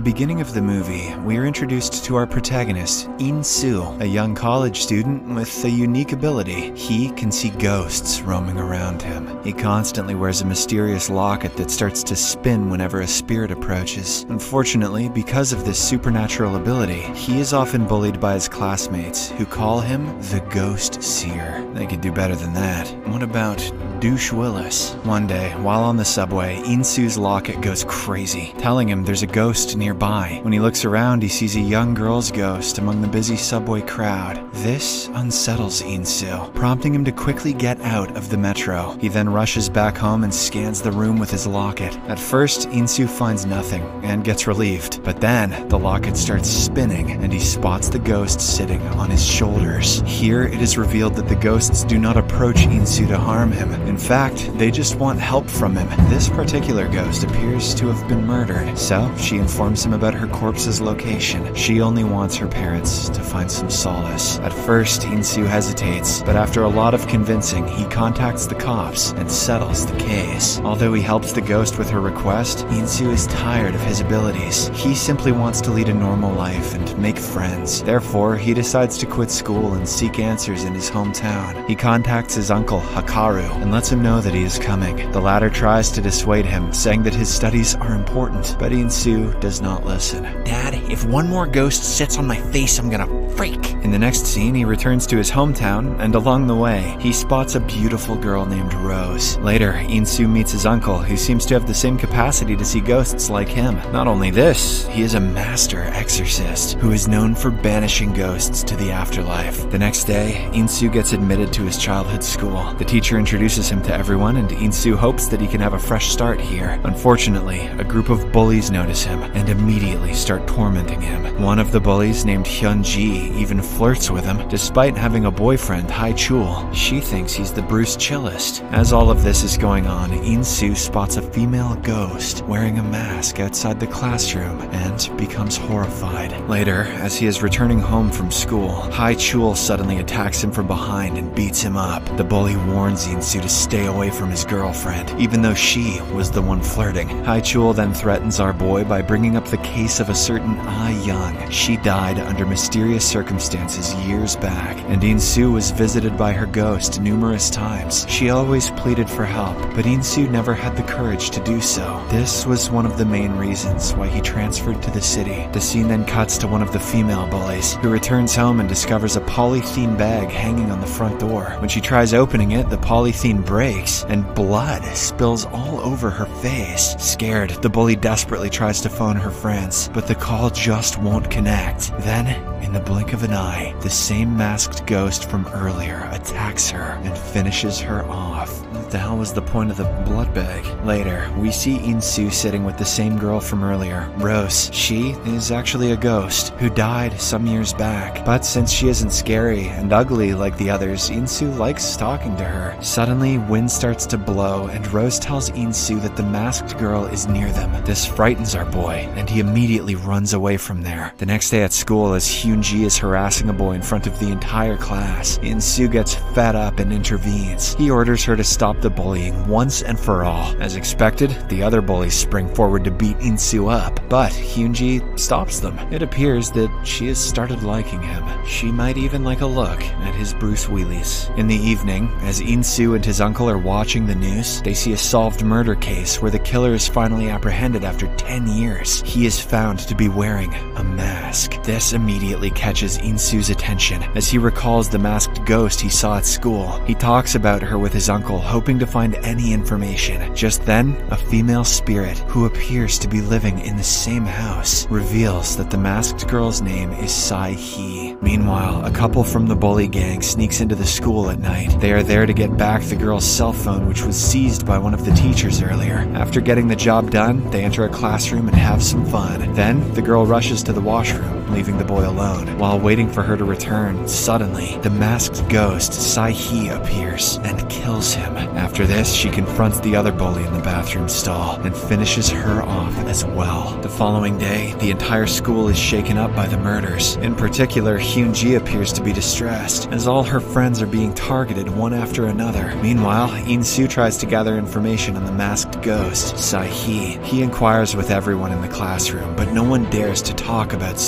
the beginning of the movie, we are introduced to our protagonist, In Soo, a young college student with a unique ability. He can see ghosts roaming around him. He constantly wears a mysterious locket that starts to spin whenever a spirit approaches. Unfortunately, because of this supernatural ability, he is often bullied by his classmates, who call him the Ghost Seer. They could do better than that. What about Douche Willis? One day, while on the subway, Insoo's locket goes crazy, telling him there's a ghost nearby. When he looks around, he sees a young girl's ghost among the busy subway crowd. This unsettles Insoo, prompting him to quickly get out of the metro. He then rushes back home and scans the room with his locket. At first, Insoo finds nothing and gets relieved, but then the locket starts spinning and he spots the ghost sitting on his shoulders. Here, it is revealed that the ghosts do not approach Insoo to harm him. In fact, they just want help from him. This particular ghost appears to have been murdered, so she informs him about her corpse's location. She only wants her parents to find some solace. At first, Insoo hesitates, but after a lot of convincing, he contacts the cops and settles the case. Although he helps the ghost with her request, Insoo is tired of his abilities. He simply wants to lead a normal life and make friends. Therefore, he decides to quit school and seek answers in his hometown. He contacts his uncle, Hikaru, and lets him know that he is coming. The latter tries to dissuade him, saying that his studies are important, but Insoo does not listen. Dad, if one more ghost sits on my face, I'm gonna freak. In the next scene, he returns to his hometown, and along the way, he spots a beautiful girl named Rose. Later, Insoo meets his uncle, who seems to have the same capacity to see ghosts like him. Not only this, he is a master exorcist who is known for banishing ghosts to the afterlife. The next day, Insoo gets admitted to his childhood school. The teacher introduces him to everyone, and Insoo hopes that he can have a fresh start here. Unfortunately, a group of bullies notice him and immediately start tormenting him. One of the bullies, named Hyun Ji, even flirts with him, despite having a boyfriend, Hai Chul. She thinks he's the Bruce Chillest. As all of this is going on, Insoo spots a female ghost wearing a mask outside the classroom and becomes horrified. Later, as he is returning home from school, Hai Chul suddenly attacks him from behind and beats him up. The bully warns Insoo to stay away from his girlfriend, even though she was the one flirting. Hai Chul then threatens our boy by bringing up the case of a certain Ah Young. She died under mysterious circumstances years back, and Insoo was visited by her ghost numerous times. She always pleaded for help, but Insoo never had the courage to do so. This was one of the main reasons why he transferred to the city. The scene then cuts to one of the female bullies, who returns home and discovers a polythene bag hanging on the front door. When she tries opening it, the polythene breaks, and blood spills all over her face. Scared, the bully desperately tries to phone her friends, but the call just won't connect. Then, in the blink of an eye, the same masked ghost from earlier attacks her and finishes her off. What the hell was the point of the blood bag? Later, we see Insoo sitting with the same girl from earlier, Rose. She is actually a ghost who died some years back. But since she isn't scary and ugly like the others, Insoo likes talking to her. Suddenly, wind starts to blow, and Rose tells Insoo that the masked girl is near them. This frightens our boy, and he immediately runs away from there. The next day at school, as Hyunji is harassing a boy in front of the entire class, Insoo gets fed up and intervenes. He orders her to stop the bullying once and for all. As expected, the other bullies spring forward to beat Insoo up, but Hyunji stops them. It appears that she has started liking him. She might even like a look at his Bruce Wheelies. In the evening, as Insoo and his uncle are watching the news, they see a solved murder case where the killer is finally apprehended after 10 years. He is found to be wearing a mask. This immediately catches Insoo's attention as he recalls the masked ghost he saw at school. He talks about her with his uncle, hoping to find any information. Just then, a female spirit, who appears to be living in the same house, reveals that the masked girl's name is Sai Hee. Meanwhile, a couple from the bully gang sneaks into the school at night. They are there to get back the girl's cell phone, which was seized by one of the teachers earlier. After getting the job done, they enter a classroom and have some fun. Then, the girl rushes to the washroom, leaving the boy alone. While waiting for her to return, suddenly, the masked ghost, Sai-He, appears and kills him. After this, she confronts the other bully in the bathroom stall and finishes her off as well. The following day, the entire school is shaken up by the murders. In particular, Hyun-ji appears to be distressed, as all her friends are being targeted one after another. Meanwhile, In-soo tries to gather information on the masked ghost, Sai-He. He inquires with everyone in the classroom, but no one dares to talk about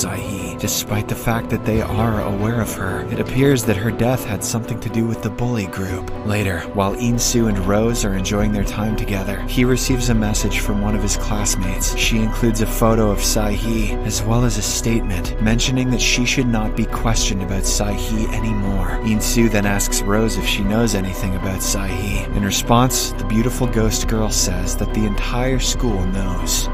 Despite the fact that they are aware of her. It appears that her death had something to do with the bully group. Later, while In-soo and Rose are enjoying their time together, he receives a message from one of his classmates. She includes a photo of Sai-He, as well as a statement mentioning that she should not be questioned about Sai-He anymore. In-soo then asks Rose if she knows anything about Sai-He. In response, the beautiful ghost girl says that the entire school knows.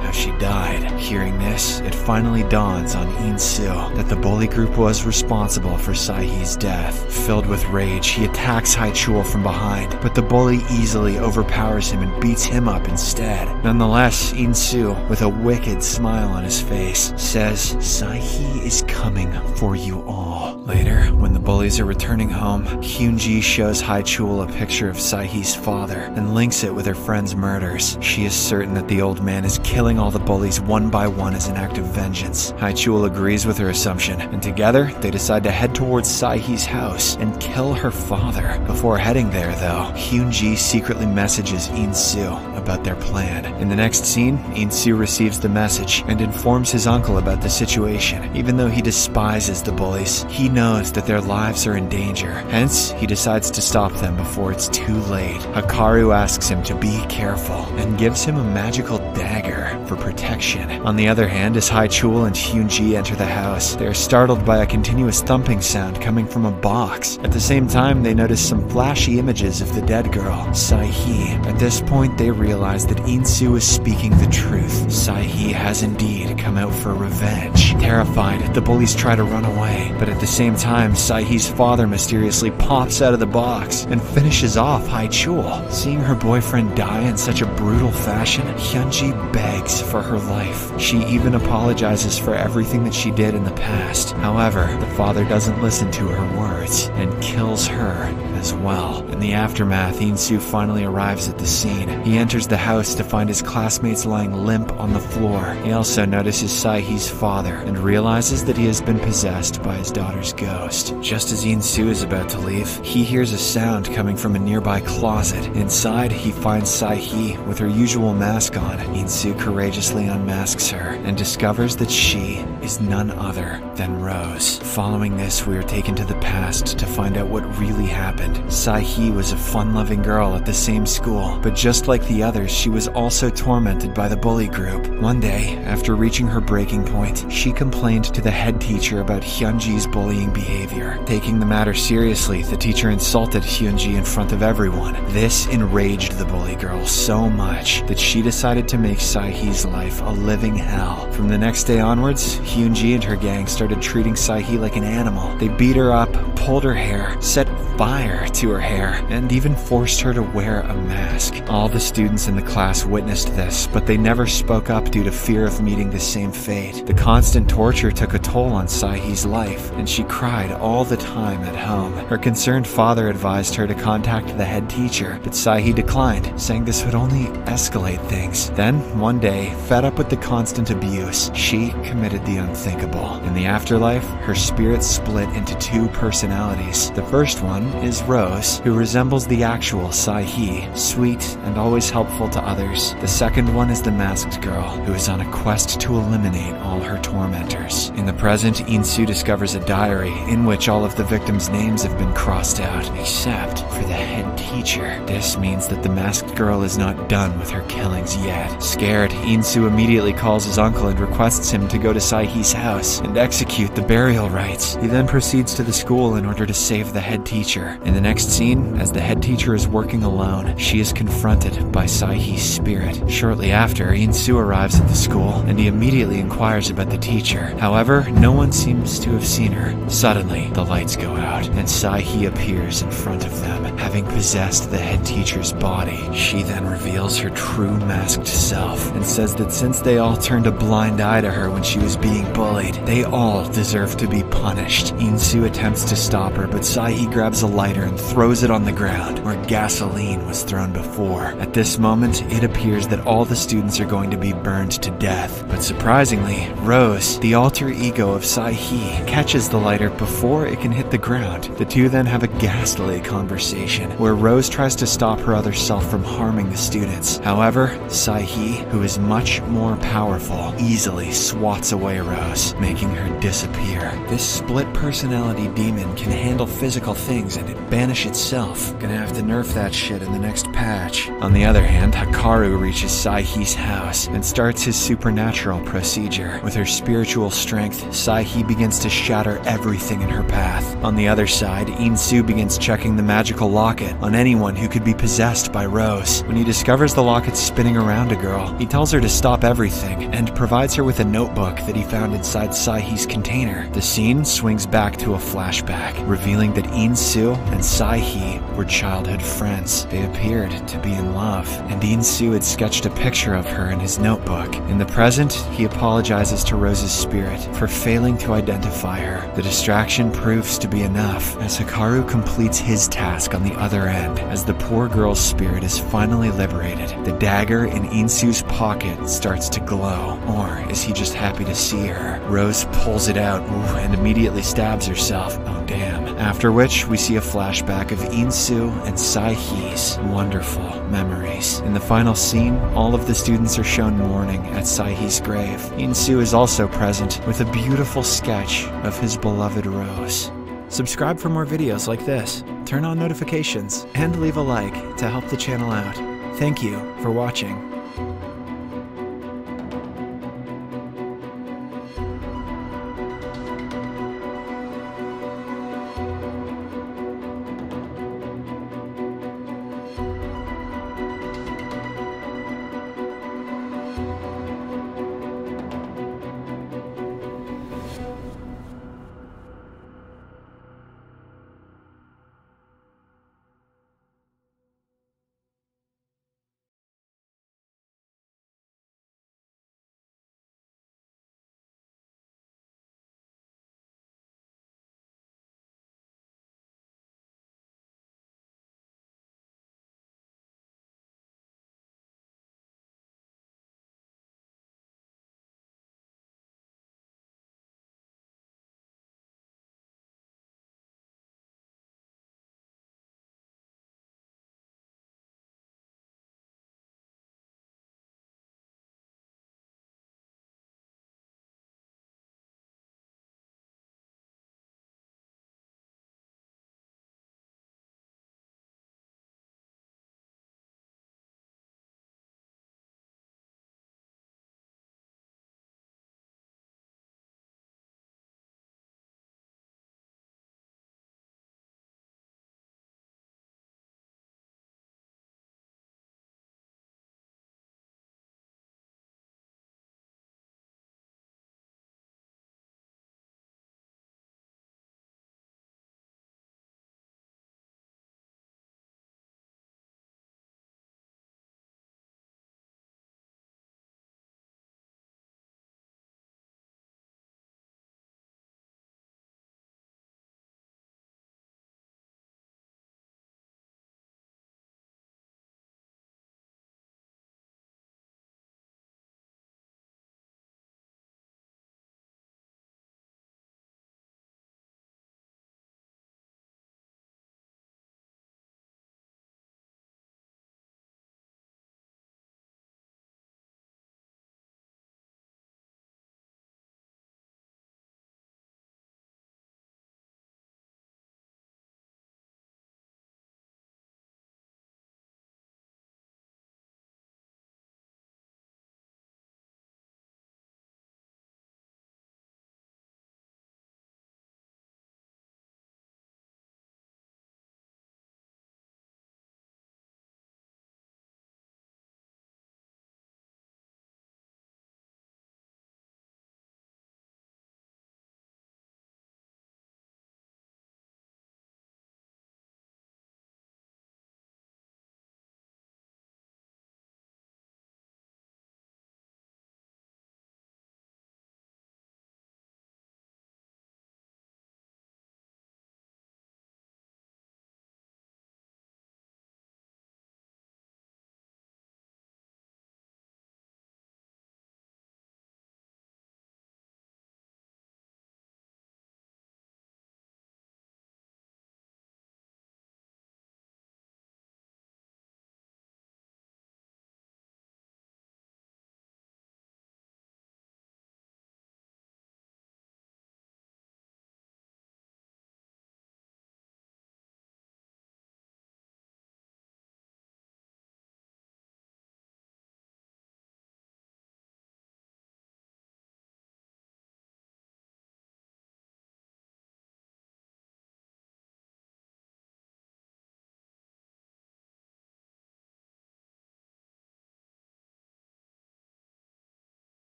Hearing this, it finally dawns on In-soo that the bully group was responsible for Sai-He's death. Filled with rage, he attacks Haichul from behind, but the bully easily overpowers him and beats him up instead. Nonetheless, In-soo, with a wicked smile on his face, says, Sai-He is coming for you all. Later, when the bullies are returning home, Hyun-ji shows Haichul a picture of Sai-He's father and links it with her friend's murders. She is certain that the old man is killing all the bullies one by one as an act of vengeance. Haichul agrees with her assumption, and together they decide to head towards Sai-He's house and kill her father. Before heading there, though, Hyun-ji secretly messages In-soo about their plan. In the next scene, In-soo receives the message and informs his uncle about the situation. Even though he despises the bullies, he knows that their lives are in danger. Hence, he decides to stop them before it's too late. Hikaru asks him to be careful and gives him a magical dagger for protection. On the other hand, as Haichul and Hyun-ji enter the house, they are startled by a continuous thumping sound coming from a box. At the same time, they notice some flashy images of the dead girl, Sai-He. At this point, they realize that In-soo is speaking the truth. Sai-He has indeed come out for revenge. Terrified, the bullies try to run away, but at the same time, Sai-He's father mysteriously pops out of the box and finishes off Haichul. Seeing her boyfriend die in such a brutal fashion, Hyunji begs for her life. She even apologizes for everything that she did in the past. However, the father doesn't listen to her words and kills her as well. In the aftermath, In-soo finally arrives at the scene. He enters the house to find his classmates lying limp on the floor. He also notices Sai-He's father and realizes that he has been possessed by his daughter's ghost. Just as In-soo is about to leave, he hears a sound coming from a nearby closet. Inside, he finds Sai-He with her usual mask on. In-soo courageously unmasks her and discovers that she is none other than Rose. Following this, we are taken to the past to find out what really happened. Sai-He was a fun-loving girl at the same school, but just like the others, she was also tormented by the bully group. One day, after reaching her breaking point, she complained to the head teacher about Hyunji's bullying behavior. Taking the matter seriously, the teacher insulted Hyunji in front of everyone. This enraged the bully girl so much that she decided to make Sai-He's life a living hell. From the next day onwards, Hyunji and her gang started treating Sai-He like an animal. They beat her up, pulled her hair, set fire to her hair, and even forced her to wear a mask. All the students in the class witnessed this, but they never spoke up due to fear of meeting the same fate. The constant torture took a toll on Sai-He's life, and she cried all the time at home. Her concerned father advised her to contact the head teacher, but Sai-He declined, saying this would only escalate things. Then, one day, fed up with the constant abuse, she committed the unthinkable. In the afterlife, her spirit split into two personalities. The first one is Rose, who resembles the actual Sai-He, sweet and always helpful to others. The second one is the masked girl, who is on a quest to eliminate all her tormentors. In the present, In-soo discovers a diary in which all of the victims' names have been crossed out, except for the head teacher. This means that the masked girl is not done with her killings yet. Scared, In-soo immediately calls his uncle and requests him to go to Sai-He's house and execute the burial rites. He then proceeds to the school in order to save the head teacher. In the next scene, as the head teacher is working alone, she is confronted by Saihi's spirit. Shortly after, Insu arrives at the school and he immediately inquires about the teacher. However, no one seems to have seen her. Suddenly, the lights go out and Saihi appears in front of them, having possessed the head teacher's body. She then reveals her true masked self and says that since they all turned a blind eye to her when she was being bullied, they all deserve to be punished. Insu attempts to stop her, but Saihi grabs a lighter and throws it on the ground where gasoline was thrown before. At this moment, it appears that all the students are going to be burned to death. But surprisingly, Rose, the alter ego of Saihi, catches the lighter before it can hit the ground. The two then have a ghastly conversation where Rose tries to stop her other self from harming the students. However, Saihi, who is much more powerful, easily swats away Rose, making her disappear. This split personality demon can handle physical things and it banish itself. Gonna have to nerf that shit in the next patch. On the other hand, Hikaru reaches Saihi's house and starts his supernatural procedure. With her spiritual strength, Saihi begins to shatter everything in her path. On the other side, Insu begins checking the magical locket on anyone who could be possessed by Rose. When he discovers the locket spinning around a girl, he tells her to stop everything and provides her with a notebook that he found inside Saihi's container. The scene swings back to a flashback, revealing that Insu and Saihi were childhood friends. They appeared to be in love, and Insu had sketched a picture of her in his notebook. In the present, he apologizes to Rose's spirit for failing to identify her. The distraction proves to be enough as Hikaru completes his task on the other end. As the poor girl's spirit is finally liberated, the dagger in Insu's pocket starts to glow. Or is he just happy to see her? Rose pulls it out and immediately stabs herself. Damn. After which, we see a flashback of Insu and Saihi's wonderful memories. In the final scene, all of the students are shown mourning at Saihi's grave. Insu is also present with a beautiful sketch of his beloved Rose. Subscribe for more videos like this, turn on notifications, and leave a like to help the channel out. Thank you for watching.